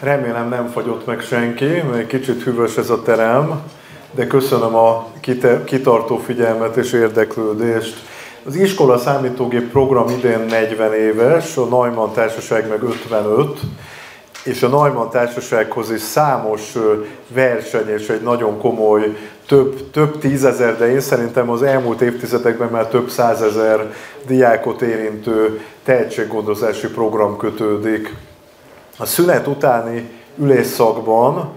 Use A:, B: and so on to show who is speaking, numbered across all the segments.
A: Remélem nem fagyott meg senki, mert kicsit hűvös ez a terem, de köszönöm a kitartó figyelmet és érdeklődést. Az iskola számítógép program idén 40 éves, a Neumann Társaság meg 55, és a Neumann Társasághoz is számos verseny és egy nagyon komoly, több, több tízezer, de én szerintem az elmúlt évtizedekben már több százezer diákot érintő tehetséggondozási program kötődik. A szünet utáni ülésszakban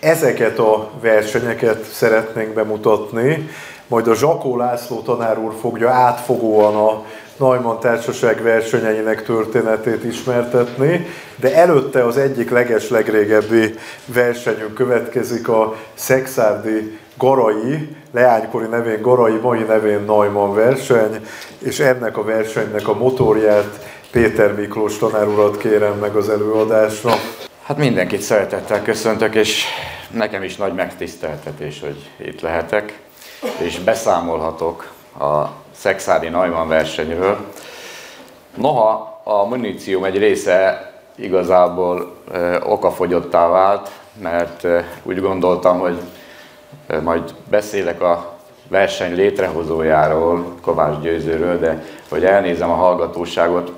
A: ezeket a versenyeket szeretnénk bemutatni, majd a Zsakó László tanár úr fogja átfogóan a Neumann Társaság versenyeinek történetét ismertetni, de előtte az egyik leges legrégebbi versenyünk következik a Szexárdi Garai, leánykori nevén Garai, mai nevén Neumann verseny, és ennek a versenynek a motorját Péter Miklós tanár urat kérem meg az előadásra.
B: Hát mindenkit szeretettel köszöntök, és nekem is nagy megtiszteltetés, hogy itt lehetek, és beszámolhatok a Szexádi Neumann versenyről. Noha a munícióm egy része igazából e, okafogyottá vált, mert e, úgy gondoltam, hogy e, majd beszélek a verseny létrehozójáról, Kovács Győzőről, de hogy elnézem a hallgatóságot,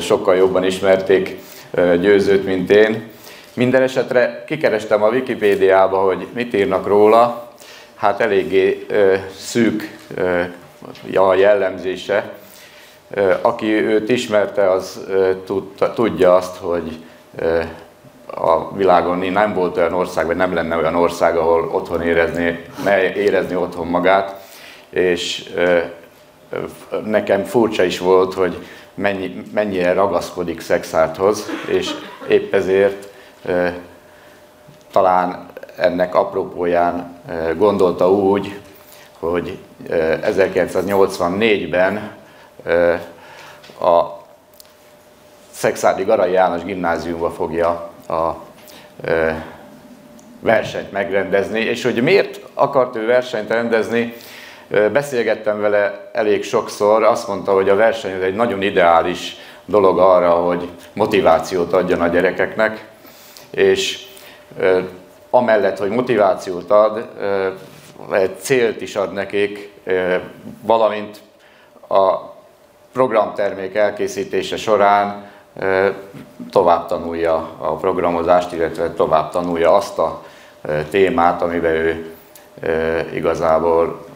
B: sokkal jobban ismerték Győzőt, mint én. Minden esetre kikerestem a Wikipédiába, hogy mit írnak róla, hát eléggé szűk a jellemzése. Aki őt ismerte, az tudja azt, hogy a világon nem volt olyan ország, vagy nem lenne olyan ország, ahol otthon érezni, ne érezni otthon magát, és nekem furcsa is volt, hogy mennyi, mennyire ragaszkodik Szexárthoz, és épp ezért talán ennek apropóján gondolta úgy, hogy 1984-ben a Szexádi Garai János gimnáziumba fogja a versenyt megrendezni, és hogy miért akart ő versenyt rendezni, beszélgettem vele elég sokszor, azt mondta, hogy a verseny egy nagyon ideális dolog arra, hogy motivációt adjon a gyerekeknek, és amellett, hogy motivációt ad, egy célt is ad nekik, valamint a programtermék elkészítése során tovább tanulja a programozást, illetve tovább tanulja azt a témát, amiben ő igazából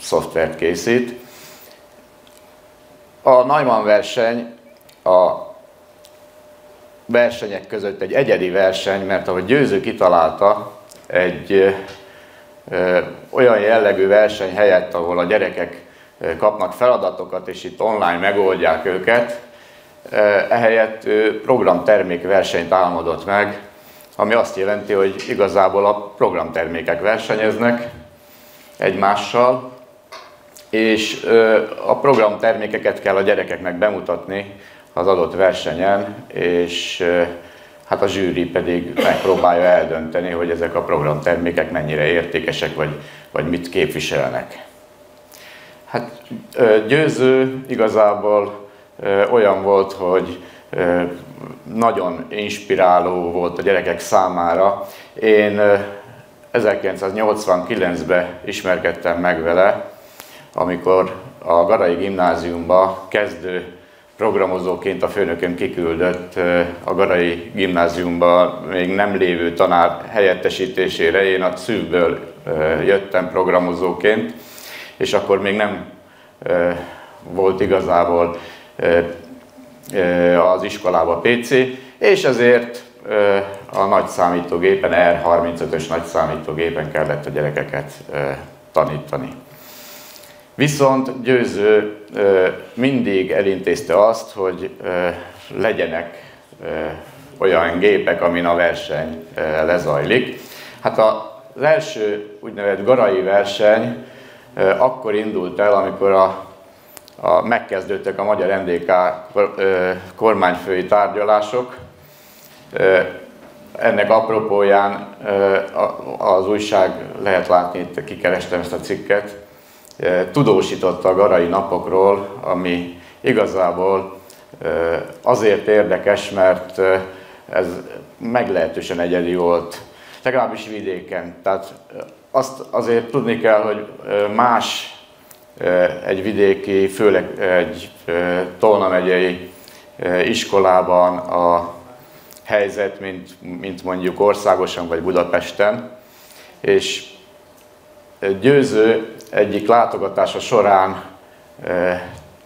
B: szoftvert készít. A Neumann verseny a versenyek között egy egyedi verseny, mert ahogy Győző kitalálta, egy olyan jellegű verseny helyett, ahol a gyerekek kapnak feladatokat, és itt online megoldják őket, ehelyett programtermékversenyt álmodott meg, ami azt jelenti, hogy igazából a programtermékek versenyeznek egymással, és a programtermékeket kell a gyerekeknek bemutatni az adott versenyen, és hát a zsűri pedig megpróbálja eldönteni, hogy ezek a programtermékek mennyire értékesek, vagy, vagy mit képviselnek. Hát győző igazából olyan volt, hogy nagyon inspiráló volt a gyerekek számára. Én 1989-ben ismerkedtem meg vele, amikor a Garai gimnáziumba kezdő programozóként a főnököm kiküldött a Garai gimnáziumba még nem lévő tanár helyettesítésére. Én a szűből jöttem programozóként, és akkor még nem volt igazából az iskolába PC, és ezért a nagy számítógépen, R35-ös nagy számítógépen kellett a gyerekeket tanítani. Viszont Győző mindig elintézte azt, hogy legyenek olyan gépek, amin a verseny lezajlik. Hát az első úgynevezett garai verseny akkor indult el, amikor a, a, megkezdődtek a Magyar NDK kormányfői tárgyalások. Ennek apropóján az újság, lehet látni, itt kikerestem ezt a cikket, tudósította a garai napokról, ami igazából azért érdekes, mert ez meglehetősen egyedi volt, legalábbis vidéken. Tehát azt azért tudni kell, hogy más egy vidéki, főleg egy Tolna megyei iskolában a helyzet, mint, mint mondjuk országosan vagy Budapesten. És Győző egyik látogatása során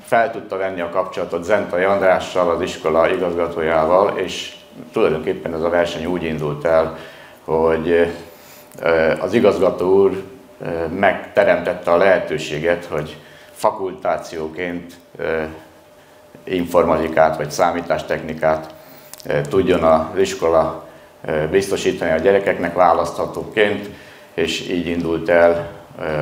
B: fel tudta venni a kapcsolatot Zentai Andrással, az iskola igazgatójával, és tulajdonképpen ez a verseny úgy indult el, hogy az igazgató úr megteremtette a lehetőséget, hogy fakultációként informatikát vagy számítástechnikát tudjon az iskola biztosítani a gyerekeknek választhatóként, és így indult el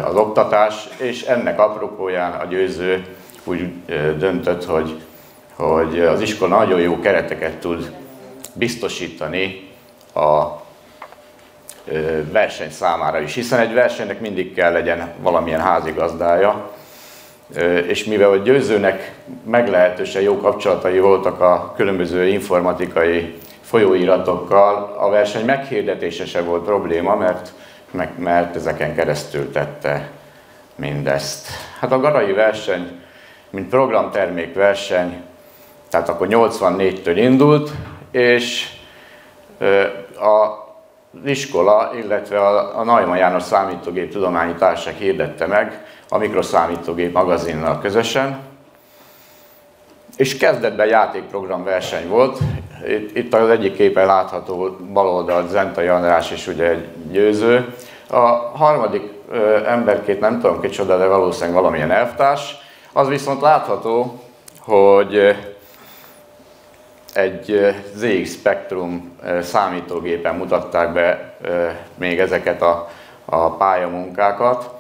B: az oktatás, és ennek apropóján a győző úgy döntött, hogy, hogy az iskola nagyon jó kereteket tud biztosítani a verseny számára is, hiszen egy versenynek mindig kell legyen valamilyen házigazdája, és mivel a győzőnek meglehetősen jó kapcsolatai voltak a különböző informatikai folyóiratokkal, a verseny meghirdetése se volt probléma, mert, mert ezeken keresztül tette mindezt. Hát a garai verseny, mint programtermék verseny, tehát akkor 84-től indult, és a iskola, illetve a, a Naima János Számítógép Tudományi Társaság hirdette meg a Mikroszámítógép magazinnal közösen, és kezdetben játékprogram verseny volt. Itt, itt az egyik képen látható bal oldalt Zentai András és ugye egy győző. A harmadik ö, emberkét nem tudom kicsoda, de valószínűleg valamilyen elvtárs. Az viszont látható, hogy egy ZX Spectrum számítógépen mutatták be még ezeket a, a pályamunkákat,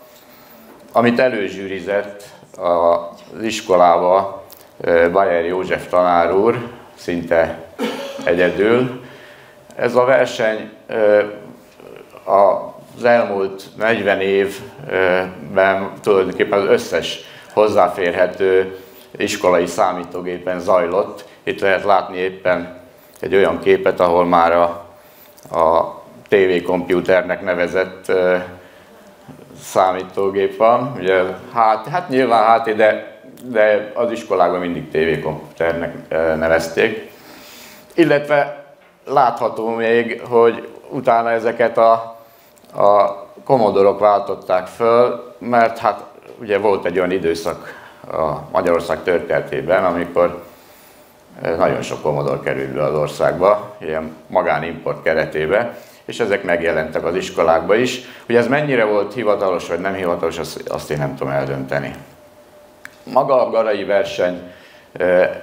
B: amit előzsűrizett az iskolába Bayer József tanár úr, szinte egyedül. Ez a verseny az elmúlt 40 évben tulajdonképpen az összes hozzáférhető iskolai számítógépen zajlott, itt lehet látni éppen egy olyan képet, ahol már a, a TV komputernek nevezett uh, számítógép van. Ugye, hát, hát nyilván HT, de, de az iskolákban mindig TV komputernek uh, nevezték. Illetve látható még, hogy utána ezeket a, a komodorok váltották föl, mert hát ugye volt egy olyan időszak a Magyarország történetében, amikor nagyon sok Commodore került be az országba, ilyen magánimport keretébe, és ezek megjelentek az iskolákba is. Hogy ez mennyire volt hivatalos vagy nem hivatalos, azt én nem tudom eldönteni. Maga a garai verseny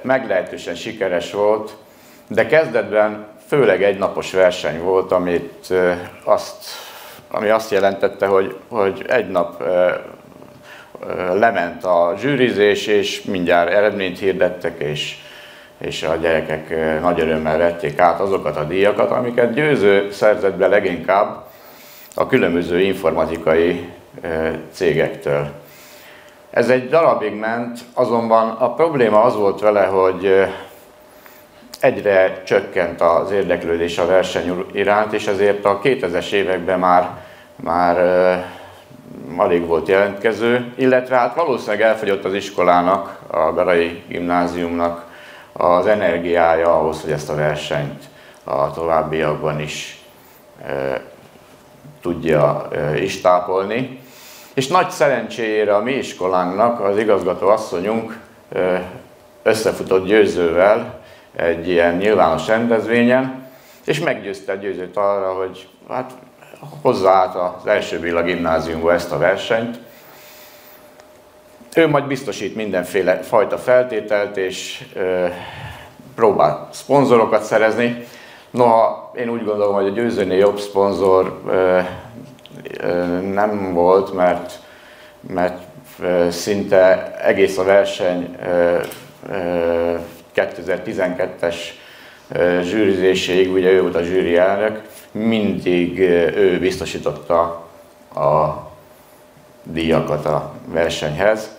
B: meglehetősen sikeres volt, de kezdetben főleg egy napos verseny volt, amit azt, ami azt jelentette, hogy, hogy egy nap lement a zsűrizés, és mindjárt eredményt hirdettek, és és a gyerekek nagy örömmel vették át azokat a díjakat, amiket győző szerzett be leginkább a különböző informatikai cégektől. Ez egy darabig ment, azonban a probléma az volt vele, hogy egyre csökkent az érdeklődés a verseny iránt, és ezért a 2000-es években már, már alig volt jelentkező, illetve hát valószínűleg elfogyott az iskolának, a Garai gimnáziumnak az energiája ahhoz, hogy ezt a versenyt a továbbiakban is e, tudja e, is tápolni. És nagy szerencséjére a mi iskolánknak az igazgató asszonyunk összefutott győzővel egy ilyen nyilvános rendezvényen, és meggyőzte a győzőt arra, hogy hát hozzáállt az első Béla gimnáziumba ezt a versenyt, ő majd biztosít mindenféle fajta feltételt, és ö, próbál szponzorokat szerezni. Noha én úgy gondolom, hogy a győzőnél jobb szponzor ö, ö, nem volt, mert, mert ö, szinte egész a verseny ö, ö, 2012-es zsűrizéséig, ugye ő volt a zsűri elnök, mindig ő biztosította a díjakat a versenyhez.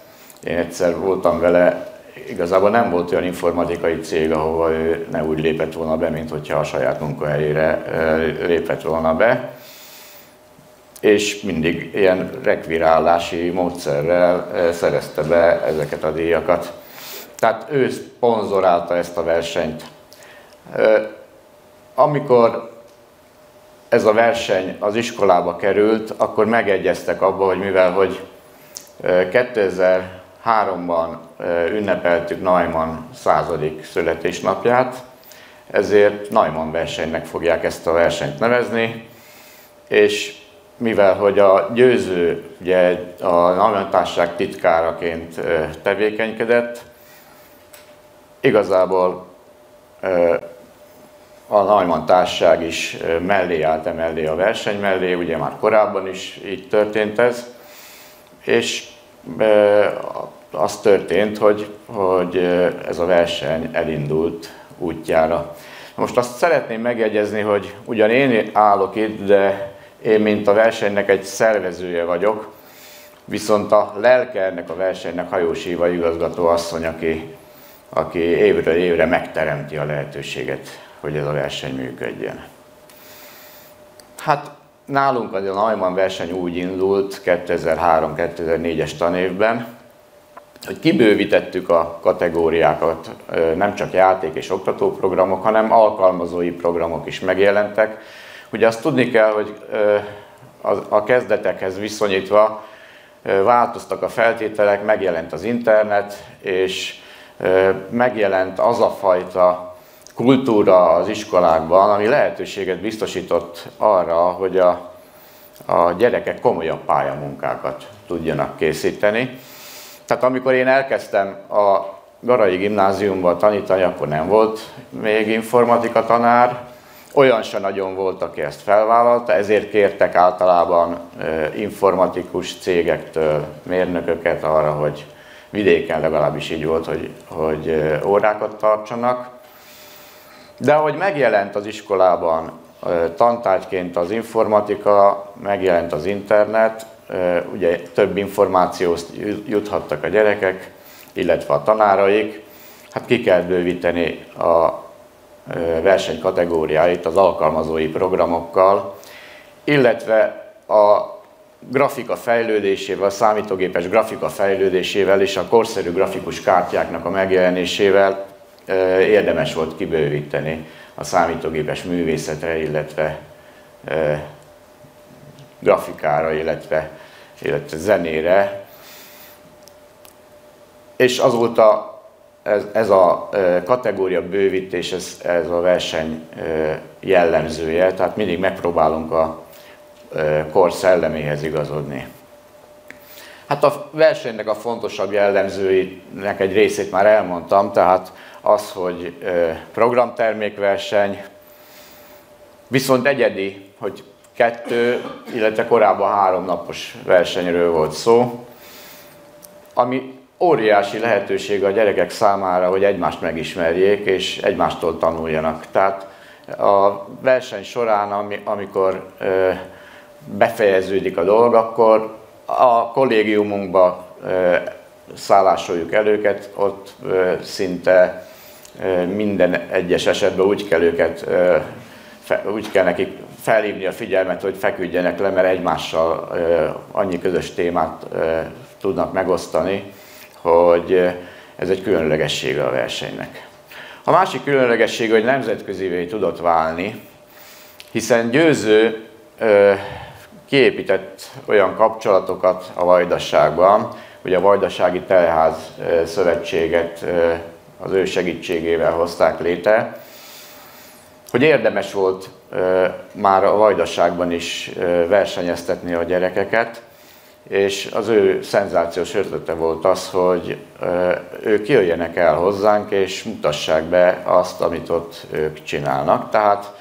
B: Én egyszer voltam vele igazából nem volt olyan informatikai cég, ahova ő ne úgy lépett volna be, mint hogyha a saját munkahelyére lépett volna be. És mindig ilyen rekvirálási módszerrel szerezte be ezeket a díjakat. Tehát ő szponzorálta ezt a versenyt. Amikor ez a verseny az iskolába került, akkor megegyeztek abba, hogy mivel hogy 2003-ban ünnepeltük Neumann századik születésnapját, ezért Neumann versenynek fogják ezt a versenyt nevezni, és mivel hogy a győző ugye a Neumann társaság titkáraként tevékenykedett, igazából a Neumann társaság is mellé állt emellé a verseny mellé, ugye már korábban is így történt ez, és az történt, hogy, hogy ez a verseny elindult útjára. Most azt szeretném megjegyezni, hogy ugyan én állok itt, de én, mint a versenynek egy szervezője vagyok, viszont a lelke ennek a versenynek Hajós Éva igazgató asszony, aki, aki évről évre megteremti a lehetőséget, hogy ez a verseny működjön. Hát nálunk a Neumann verseny úgy indult 2003-2004-es tanévben, hogy kibővítettük a kategóriákat, nem csak játék és oktatóprogramok, hanem alkalmazói programok is megjelentek. Ugye azt tudni kell, hogy a kezdetekhez viszonyítva változtak a feltételek, megjelent az internet, és megjelent az a fajta kultúra az iskolákban, ami lehetőséget biztosított arra, hogy a, a gyerekek komolyabb pályamunkákat tudjanak készíteni. Tehát amikor én elkezdtem a Garai gimnáziumban tanítani, akkor nem volt még informatika tanár, olyan se nagyon volt, aki ezt felvállalta, ezért kértek általában informatikus cégektől mérnököket arra, hogy vidéken legalábbis így volt, hogy, hogy órákat tartsanak. De ahogy megjelent az iskolában tantárgyként az informatika, megjelent az internet, ugye több információt juthattak a gyerekek, illetve a tanáraik, hát ki kell bővíteni a verseny kategóriáit az alkalmazói programokkal, illetve a grafika fejlődésével, a számítógépes grafika fejlődésével és a korszerű grafikus kártyáknak a megjelenésével érdemes volt kibővíteni a számítógépes művészetre, illetve grafikára, illetve, illetve zenére. És azóta ez, ez a kategória bővítés, ez, ez a verseny jellemzője, tehát mindig megpróbálunk a kor szelleméhez igazodni. Hát a versenynek a fontosabb jellemzőinek egy részét már elmondtam, tehát az, hogy programtermékverseny, viszont egyedi, hogy kettő, illetve korábban három napos versenyről volt szó, ami óriási lehetőség a gyerekek számára, hogy egymást megismerjék és egymástól tanuljanak. Tehát a verseny során, amikor befejeződik a dolog, akkor a kollégiumunkba szállásoljuk el őket, ott szinte minden egyes esetben úgy kell őket, úgy kell nekik felhívni a figyelmet, hogy feküdjenek le, mert egymással annyi közös témát tudnak megosztani, hogy ez egy különlegessége a versenynek. A másik különlegessége, hogy nemzetközivé tudott válni, hiszen győző kiépített olyan kapcsolatokat a Vajdaságban, hogy a Vajdasági Telház Szövetséget az ő segítségével hozták létre, hogy érdemes volt már a Vajdaságban is versenyeztetni a gyerekeket, és az ő szenzációs ötlete volt az, hogy ők jöjjenek el hozzánk, és mutassák be azt, amit ott ők csinálnak. Tehát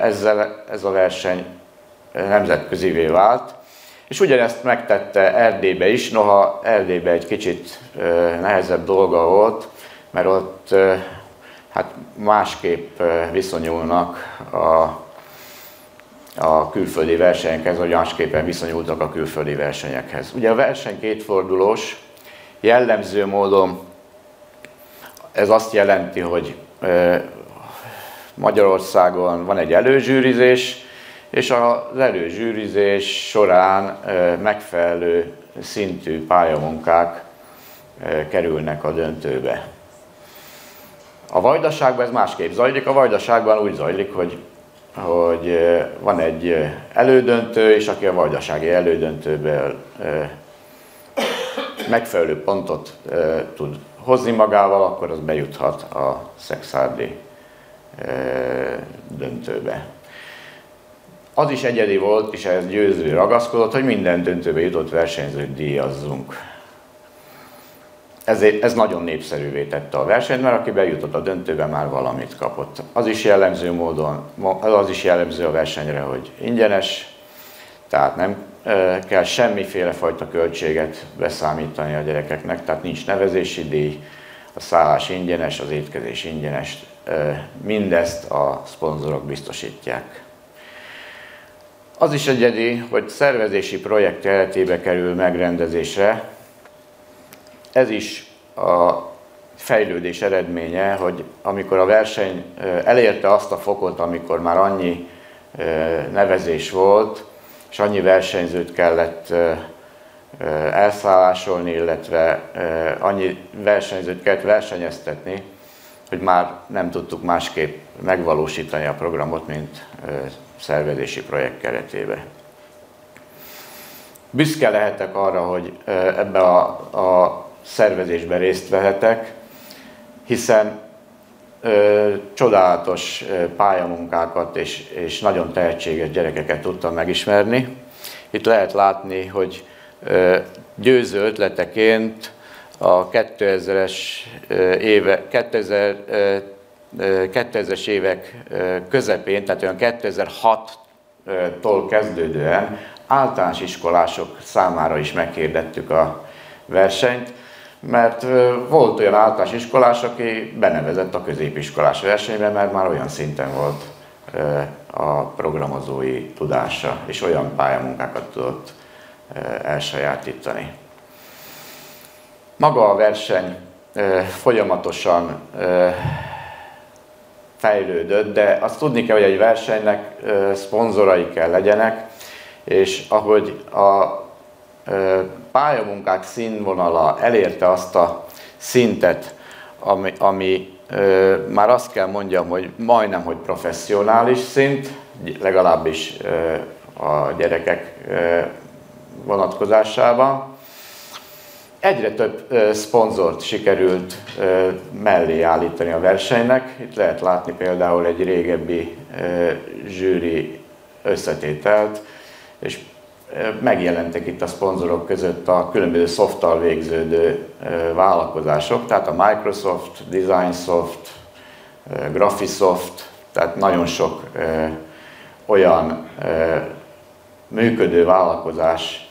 B: ezzel ez a verseny nemzetközivé vált, és ugyanezt megtette Erdélybe is, noha Erdélybe egy kicsit nehezebb dolga volt, mert ott hát másképp viszonyulnak a a külföldi versenyekhez, vagy másképpen viszonyultak a külföldi versenyekhez. Ugye a verseny kétfordulós, jellemző módon ez azt jelenti, hogy Magyarországon van egy előzsűrizés, és az előzsűrizés során megfelelő szintű pályamunkák kerülnek a döntőbe. A vajdaságban ez másképp zajlik. A vajdaságban úgy zajlik, hogy, hogy van egy elődöntő, és aki a vajdasági elődöntőből megfelelő pontot tud hozni magával, akkor az bejuthat a szexárdi döntőbe. Az is egyedi volt, és ez győző ragaszkodott, hogy minden döntőbe jutott versenyzőt díjazzunk. Ez, ez nagyon népszerűvé tette a versenyt, mert aki bejutott a döntőbe, már valamit kapott. Az is jellemző módon, az is jellemző a versenyre, hogy ingyenes, tehát nem kell semmiféle fajta költséget beszámítani a gyerekeknek, tehát nincs nevezési díj, a szállás ingyenes, az étkezés ingyenes, mindezt a szponzorok biztosítják. Az is egyedi, hogy szervezési projekt keretébe kerül megrendezésre. Ez is a fejlődés eredménye, hogy amikor a verseny elérte azt a fokot, amikor már annyi nevezés volt, és annyi versenyzőt kellett elszállásolni, illetve annyi versenyzőt kellett versenyeztetni, hogy már nem tudtuk másképp megvalósítani a programot, mint szervezési projekt keretében. Büszke lehetek arra, hogy ebbe a, a szervezésben részt vehetek, hiszen ö, csodálatos pályamunkákat és, és nagyon tehetséges gyerekeket tudtam megismerni. Itt lehet látni, hogy ö, győző ötleteként a 2000-es éve, 2000, 2000-es évek közepén, tehát olyan 2006-tól kezdődően általános iskolások számára is megkérdettük a versenyt, mert volt olyan általános iskolás, aki benevezett a középiskolás versenybe, mert már olyan szinten volt a programozói tudása, és olyan pályamunkákat tudott elsajátítani. Maga a verseny folyamatosan fejlődött, de azt tudni kell, hogy egy versenynek szponzorai kell legyenek, és ahogy a pályamunkák színvonala elérte azt a szintet, ami, ami már azt kell mondjam, hogy majdnem, hogy professzionális szint, legalábbis a gyerekek vonatkozásában, egyre több szponzort sikerült mellé állítani a versenynek. Itt lehet látni például egy régebbi zsűri összetételt, és megjelentek itt a szponzorok között a különböző szofttal végződő vállalkozások, tehát a Microsoft, Designsoft, Graphisoft, tehát nagyon sok olyan működő vállalkozás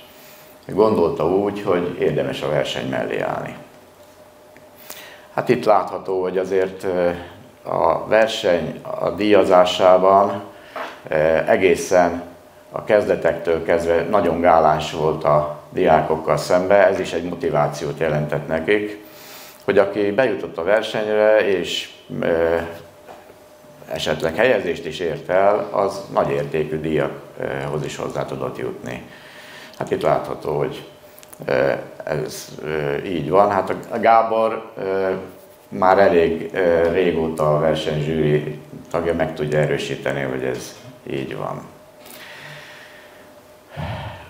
B: gondolta úgy, hogy érdemes a verseny mellé állni. Hát itt látható, hogy azért a verseny a díjazásában egészen a kezdetektől kezdve nagyon gálás volt a diákokkal szembe, ez is egy motivációt jelentett nekik, hogy aki bejutott a versenyre és esetleg helyezést is ért el, az nagy értékű díjakhoz is hozzá tudott jutni. Hát itt látható, hogy ez így van. Hát a Gábor már elég régóta a versenyzsűri tagja meg tudja erősíteni, hogy ez így van.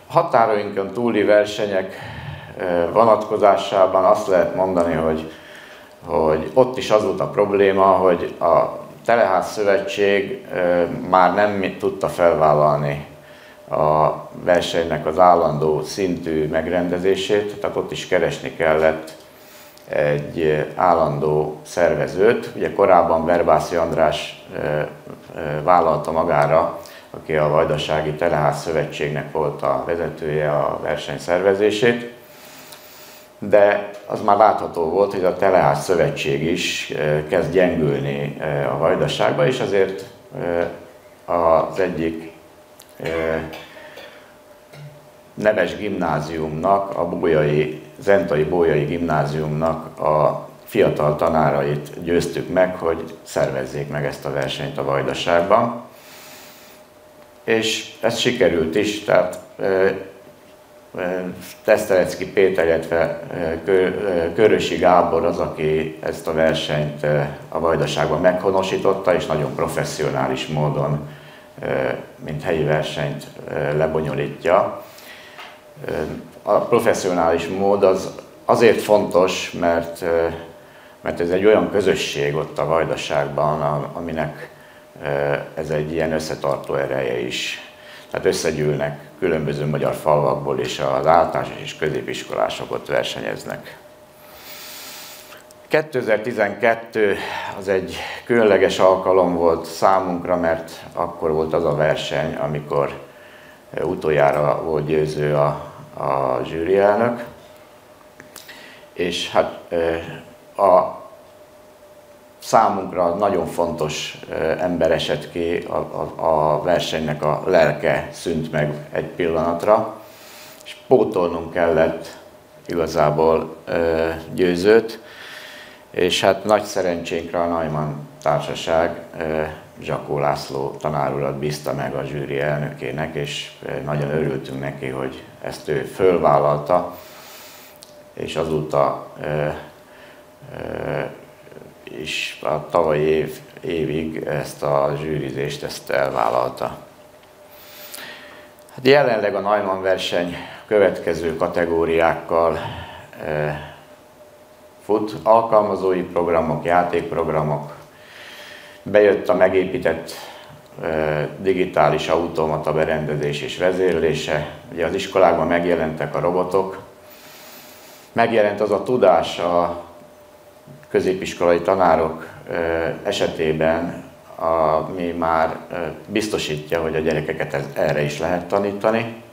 B: Határainkon túli versenyek vonatkozásában azt lehet mondani, hogy, hogy ott is az volt a probléma, hogy a Teleház Szövetség már nem tudta felvállalni a versenynek az állandó szintű megrendezését, tehát ott is keresni kellett egy állandó szervezőt. Ugye korábban Verbászi András vállalta magára, aki a Vajdasági Teleház Szövetségnek volt a vezetője a verseny szervezését, de az már látható volt, hogy a Teleház Szövetség is kezd gyengülni a Vajdaságba, és azért az egyik neves gimnáziumnak, a Bójai, Zentai Bójai gimnáziumnak a fiatal tanárait győztük meg, hogy szervezzék meg ezt a versenyt a Vajdaságban. És ez sikerült is, tehát Tesztelecki Péter, illetve Körösi Gábor az, aki ezt a versenyt a Vajdaságban meghonosította, és nagyon professzionális módon, mint helyi versenyt lebonyolítja. A professzionális mód az azért fontos, mert, mert ez egy olyan közösség ott a Vajdaságban, aminek ez egy ilyen összetartó ereje is. Tehát összegyűlnek különböző magyar falvakból, és az általános és középiskolások ott versenyeznek. 2012 az egy különleges alkalom volt számunkra, mert akkor volt az a verseny, amikor utoljára volt győző a, a zsűri elnök, és hát a számunkra nagyon fontos ember esett ki, a, a, a versenynek a lelke szűnt meg egy pillanatra, és pótolnunk kellett igazából győzőt, és hát nagy szerencsénkre a Neumann Társaság Zsakó László tanárulat bízta meg a zsűri elnökének, és nagyon örültünk neki, hogy ezt ő fölvállalta, és azóta és a tavalyi év, évig ezt a zsűrizést ezt elvállalta. Hát jelenleg a Neumann verseny következő kategóriákkal e, fut, alkalmazói programok, játékprogramok, bejött a megépített e, digitális automata berendezés és vezérlése, ugye az iskolákban megjelentek a robotok, megjelent az a tudás a középiskolai tanárok esetében, ami már biztosítja, hogy a gyerekeket erre is lehet tanítani.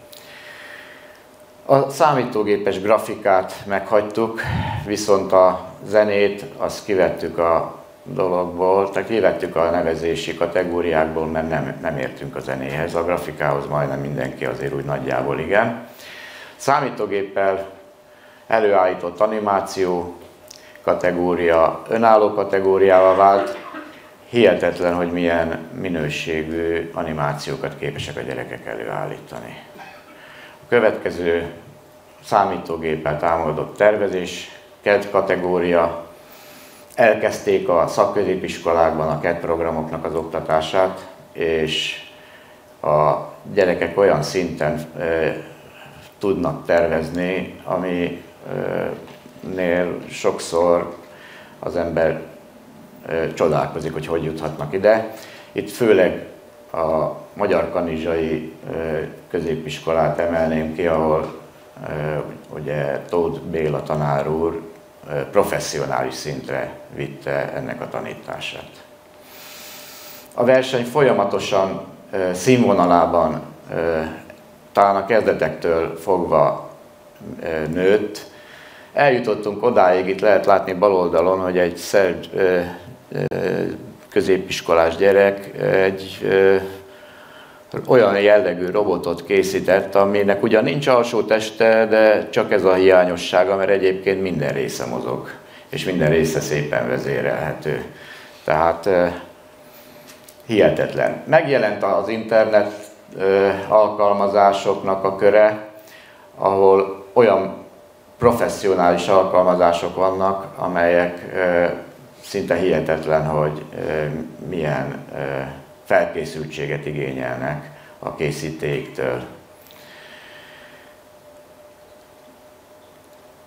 B: A számítógépes grafikát meghagytuk, viszont a zenét azt kivettük a dologból, tehát kivettük a nevezési kategóriákból, mert nem, nem értünk a zenéhez. A grafikához majdnem mindenki azért úgy nagyjából igen. Számítógéppel előállított animáció, kategória önálló kategóriával vált. Hihetetlen, hogy milyen minőségű animációkat képesek a gyerekek előállítani. A következő számítógéppel támogatott tervezés, CAD kategória, elkezdték a szakközépiskolákban a CAD programoknak az oktatását, és a gyerekek olyan szinten e, tudnak tervezni, ami e, nél sokszor az ember csodálkozik, hogy hogy juthatnak ide. Itt főleg a Magyar Kanizsai középiskolát emelném ki, ahol ugye Tóth Béla tanár úr professzionális szintre vitte ennek a tanítását. A verseny folyamatosan színvonalában talán a kezdetektől fogva nőtt, Eljutottunk odáig, itt lehet látni bal oldalon, hogy egy szerb középiskolás gyerek egy olyan jellegű robotot készített, aminek ugyan nincs alsó teste, de csak ez a hiányossága, mert egyébként minden része mozog, és minden része szépen vezérelhető. Tehát hihetetlen. Megjelent az internet alkalmazásoknak a köre, ahol olyan professzionális alkalmazások vannak, amelyek szinte hihetetlen, hogy milyen felkészültséget igényelnek a készítéktől.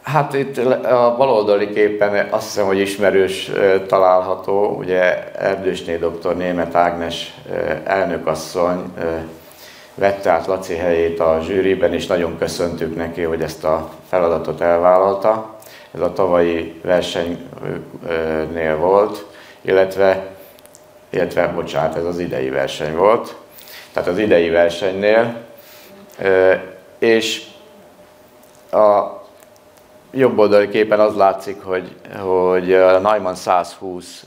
B: Hát itt a baloldali képen azt hiszem, hogy ismerős található, ugye Erdősné dr. Német Ágnes elnökasszony vette át Laci helyét a zsűriben, és nagyon köszöntük neki, hogy ezt a feladatot elvállalta. Ez a tavalyi versenynél volt, illetve, illetve, bocsánat, ez az idei verseny volt. Tehát az idei versenynél, és a jobb oldali képen az látszik, hogy, hogy a Neumann 120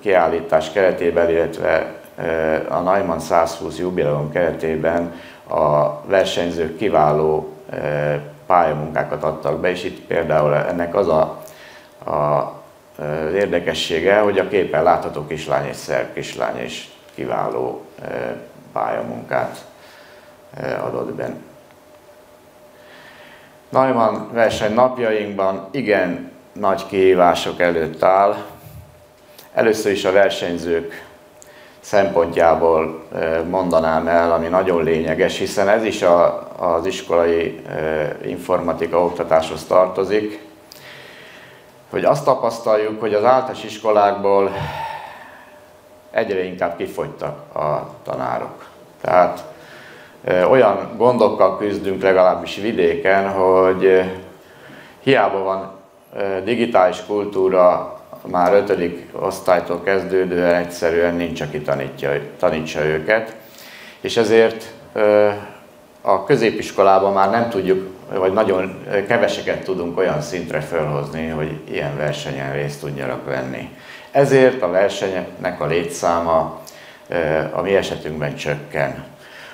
B: kiállítás keretében, illetve a Neumann 120 jubileum keretében a versenyzők kiváló pályamunkákat adtak be, és itt például ennek az a, a az érdekessége, hogy a képen látható kislány és szerb kislány is kiváló pályamunkát adott be. Neumann verseny napjainkban igen nagy kihívások előtt áll. Először is a versenyzők szempontjából mondanám el, ami nagyon lényeges, hiszen ez is a, az iskolai informatika oktatáshoz tartozik, hogy azt tapasztaljuk, hogy az általános iskolákból egyre inkább kifogytak a tanárok. Tehát olyan gondokkal küzdünk legalábbis vidéken, hogy hiába van digitális kultúra, már ötödik osztálytól kezdődően egyszerűen nincs, aki tanítja, tanítsa őket, és ezért a középiskolában már nem tudjuk, vagy nagyon keveseket tudunk olyan szintre felhozni, hogy ilyen versenyen részt tudjanak venni. Ezért a versenyeknek a létszáma a mi esetünkben csökken.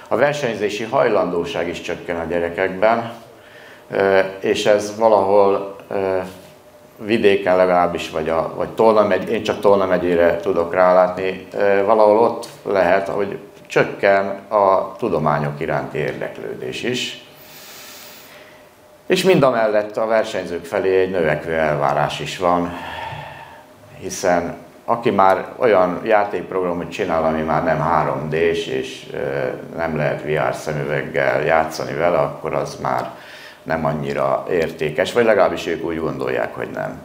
B: A versenyzési hajlandóság is csökken a gyerekekben, és ez valahol vidéken legalábbis, vagy, a, vagy Tolna megy, én csak Tolna megyére tudok rálátni, valahol ott lehet, hogy csökken a tudományok iránti érdeklődés is. És mind a mellett a versenyzők felé egy növekvő elvárás is van, hiszen aki már olyan játékprogramot csinál, ami már nem 3D-s, és nem lehet VR szemüveggel játszani vele, akkor az már nem annyira értékes, vagy legalábbis ők úgy gondolják, hogy nem.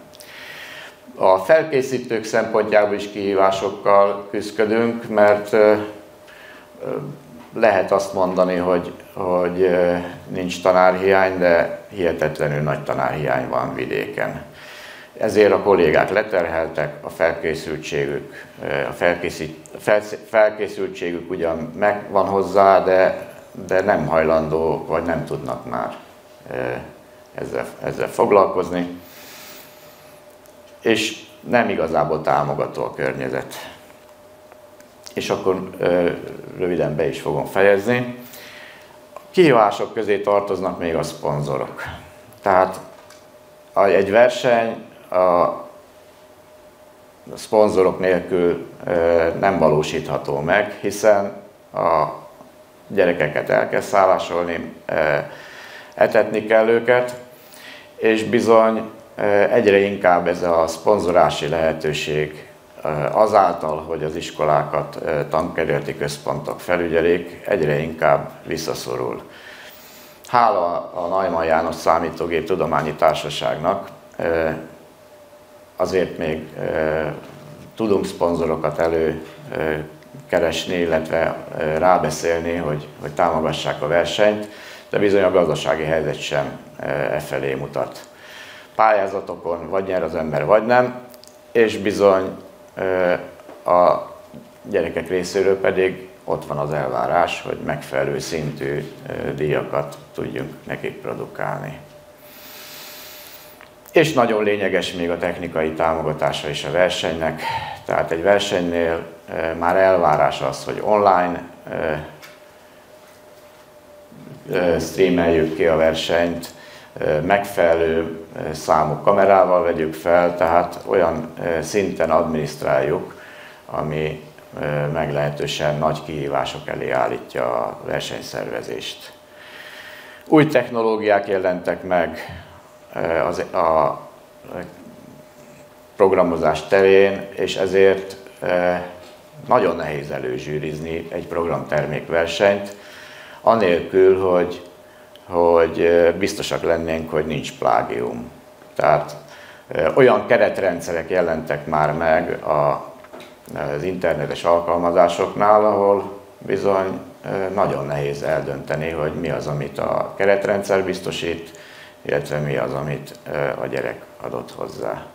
B: A felkészítők szempontjából is kihívásokkal küzdködünk, mert lehet azt mondani, hogy, hogy nincs tanárhiány, de hihetetlenül nagy tanárhiány van vidéken. Ezért a kollégák leterheltek, a felkészültségük, a felkészít, felkészültségük ugyan megvan hozzá, de, de nem hajlandó, vagy nem tudnak már ezzel, ezzel foglalkozni. És nem igazából támogató a környezet és akkor röviden be is fogom fejezni. A kihívások közé tartoznak még a szponzorok. Tehát egy verseny a szponzorok nélkül nem valósítható meg, hiszen a gyerekeket el kell szállásolni, etetni kell őket, és bizony egyre inkább ez a szponzorási lehetőség azáltal, hogy az iskolákat tankerületi központok felügyelik, egyre inkább visszaszorul. Hála a Najman János Számítógép Tudományi Társaságnak azért még tudunk szponzorokat előkeresni, illetve rábeszélni, hogy, hogy támogassák a versenyt, de bizony a gazdasági helyzet sem e felé mutat. Pályázatokon vagy nyer az ember, vagy nem, és bizony a gyerekek részéről pedig ott van az elvárás, hogy megfelelő szintű díjakat tudjunk nekik produkálni. És nagyon lényeges még a technikai támogatása is a versenynek. Tehát egy versenynél már elvárás az, hogy online streameljük ki a versenyt, megfelelő számú kamerával vegyük fel, tehát olyan szinten adminisztráljuk, ami meglehetősen nagy kihívások elé állítja a versenyszervezést. Új technológiák jelentek meg a programozás terén, és ezért nagyon nehéz előzsűrizni egy programtermékversenyt, anélkül, hogy hogy biztosak lennénk, hogy nincs plágium. Tehát olyan keretrendszerek jelentek már meg a, az internetes alkalmazásoknál, ahol bizony nagyon nehéz eldönteni, hogy mi az, amit a keretrendszer biztosít, illetve mi az, amit a gyerek adott hozzá.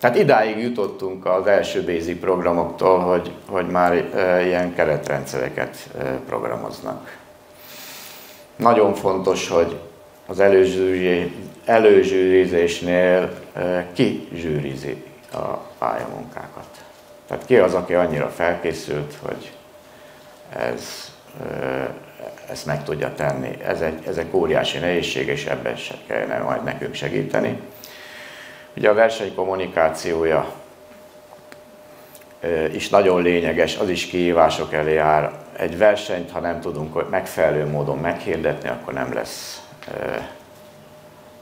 B: Tehát idáig jutottunk az első basic programoktól, hogy, hogy már ilyen keretrendszereket programoznak. Nagyon fontos, hogy az előzsűrizésnél ki zsűrizi a pályamunkákat. Tehát ki az, aki annyira felkészült, hogy ez, ezt meg tudja tenni. Ez egy, ez egy óriási nehézség, és ebben se kellene majd nekünk segíteni. Ugye a verseny kommunikációja is nagyon lényeges, az is kihívások elé jár. Egy versenyt, ha nem tudunk megfelelő módon meghirdetni, akkor nem lesz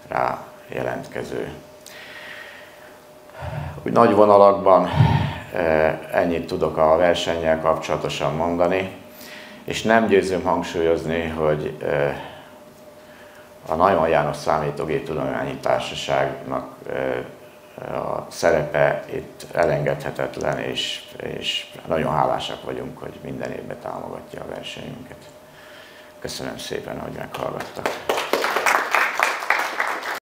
B: rá jelentkező. Úgy nagy vonalakban ennyit tudok a versennyel kapcsolatosan mondani, és nem győzöm hangsúlyozni, hogy a Neumann János Számítógéptudományi Társaságnak a szerepe itt elengedhetetlen, és, és nagyon hálásak vagyunk, hogy minden évben támogatja a versenyünket. Köszönöm szépen, hogy meghallgattak.